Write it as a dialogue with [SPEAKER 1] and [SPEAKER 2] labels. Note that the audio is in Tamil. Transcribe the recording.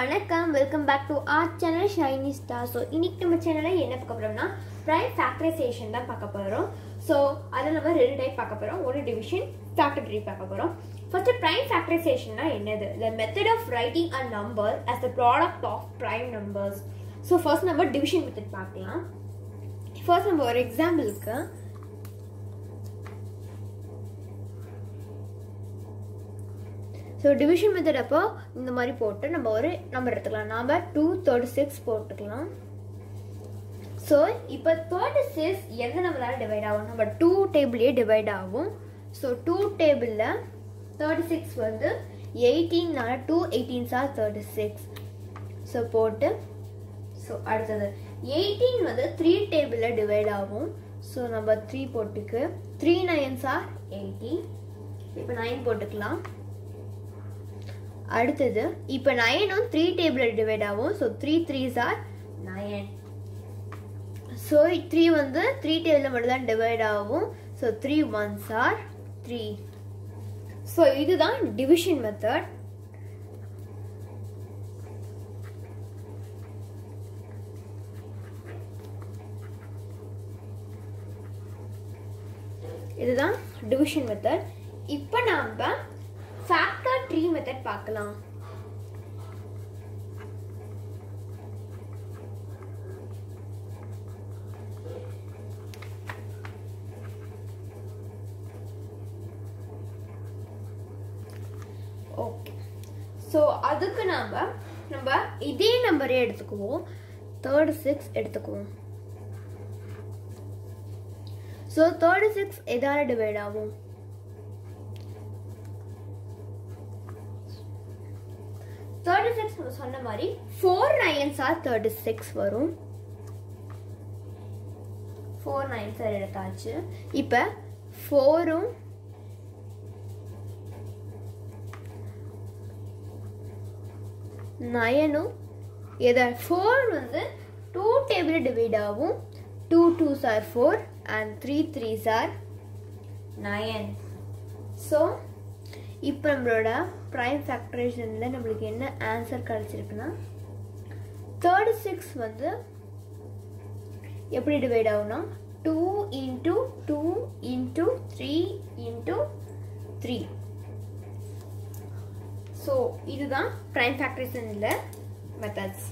[SPEAKER 1] வணக்கம். Welcome back to our channel shiny star so இன்னைக்கு நம்ம சேனலில் என்ன பார்க்க போகிறோம்னா ப்ரைம் ஃபேக்டரைசேஷன் தான் பார்க்க போகிறோம் ஸோ அதில் நம்ம ரெண்டு டைப் பார்க்க போகிறோம் ஒரு டிவிஷன் ஃபேக்டரி பார்க்க போகிறோம் ஃபர்ஸ்ட் ப்ரைம் ஃபேக்டரைசேஷன்னா என்னது? The method of writing a number as the product of prime numbers so first நம்ம டிவிஷன் மெத்தட் பார்க்கலாம். ஃபர்ஸ்ட் நம்ம ஒரு எக்ஸாம்பிளுக்கு ஸோ டிவிஷன் மெத்தட் அப்போ இந்த மாதிரி போட்டு நம்ம ஒரு நம்பர் எடுத்துக்கலாம். நாம் டூ தேர்ட்டி சிக்ஸ் போட்டுக்கலாம். ஸோ இப்போ தேர்ட்டி சிக்ஸ் எந்த நம்பரால் டிவைட் ஆகும்? நம்ம டூ டேபிள்லேயே டிவைட் ஆகும். ஸோ டூ டேபிளில் தேர்ட்டி சிக்ஸ் வந்து எயிட்டீன்னால two eighteens are thirty six so போட்டு ஸோ அடுத்தது. எயிட்டீன் வந்து த்ரீ டேபிளில் டிவைட் ஆகும். ஸோ நம்ம த்ரீ போட்டுக்கு. த்ரீ நைன்ஸ் ஆர் எயிட்டீன் இப்போ நைன் போட்டுக்கலாம். அடுத்தது இப்போ நயனும் த்ரீ டேபிள் டிவைட் ஆகும் so three threes are nine so three வந்து த்ரீ டேபிளில் மட்டும் தான் டிவைட் ஆகும். So three ones are three so இதுதான் டிவிஷன் மெத்தட் இதுதான் டிவிஷன் மெத்தட் இப்போ நாம் ஃபேக்டர் ட்ரீ மெத்தட் பார்க்கலாம். ஓகே ஸோ அதுக்கு நாம் நம்ம இதே நம்பரே எடுத்துக்குவோம். தேர்டு சிக்ஸ் எடுத்துக்குவோம். ஸோ தேர்ட்டி சிக்ஸ் எதால டிவைட் ஆகும்? தேர்ட்டி சிக்ஸ் நம்ம சொன்ன மாதிரி four nines are thirty six வரும். ஃபோர் நைன்ஸ் ஆர் எடுத்தாச்சு. இப்போ ஃபோரும் நயனும் எதா ஃபோர் வந்து டூ டேபிள் டிவைட் ஆகும். Two twos are four and three threes are nine so இப்போ நம்மளோட ப்ரைம் ஃபேக்டரேஷனில் நம்மளுக்கு என்ன ஆன்சர் கிடச்சிருக்குன்னா தேர்ட்டி சிக்ஸ் வந்து எப்படி டிவைட் ஆகும்னா two into two into three into three so இதுதான் ப்ரைம் ஃபேக்டரேஷனில் மெத்தட்ஸ்